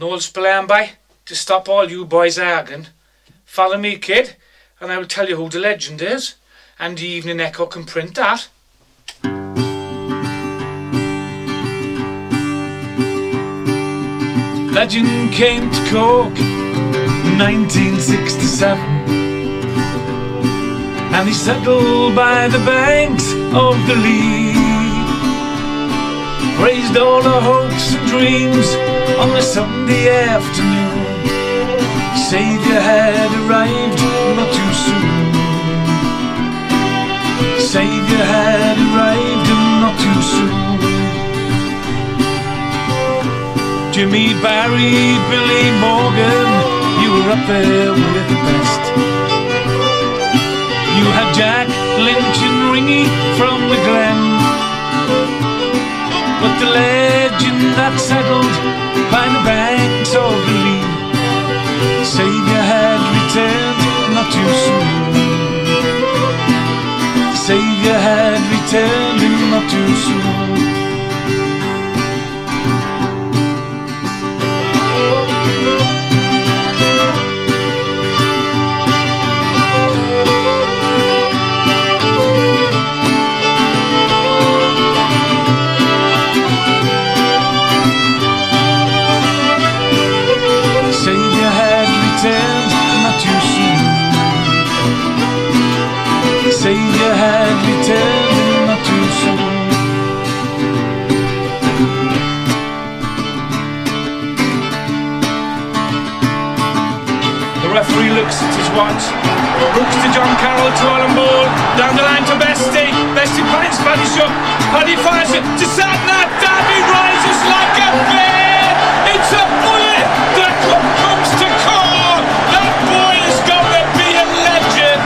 Noel Spalamby, to stop all you boys arguing, follow me, kid, and I will tell you who the legend is, and the Evening Echo can print that. Legend came to Cork in 1967 And he settled by the banks of the Lee Raised all the hopes and dreams on a Sunday afternoon. Saviour had arrived not too soon. Saviour had arrived not too soon. Jimmy Barry, Billy Morgan, you were up there with the best. You had Jack Lynch and Ringy too soon. Saviour had returned Referee looks at his watch. Looks to John Carroll to Alan Ball. Down the line to Bestie. Bestie finds Paddy Shook. Paddy fires it to Sat Nav. Davy rises like a bear. It's a bullet that comes to core. That boy is going to be a legend.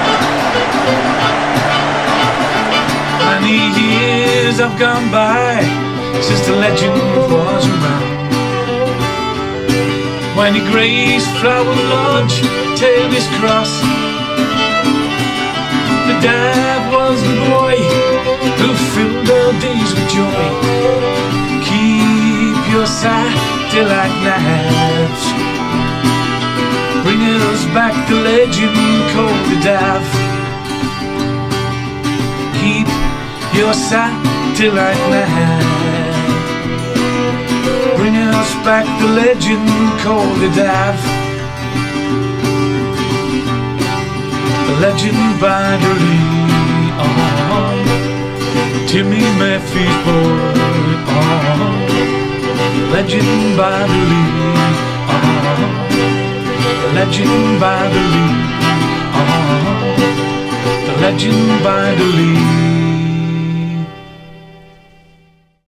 Many years have gone by since the legend was around. When he grazed Flower Lodge, tailed his cross. The dad was the boy who filled our days with joy. Keep your sight till satellite knives. Bringing us back the legend called the Dav. Keep your sight till satellite knife. Bringing us back the legend called the Dav. Legend by the Lee on Timmy Murphy's boy. On Legend Lee on ah, ah, The legend Lee on The legend Lee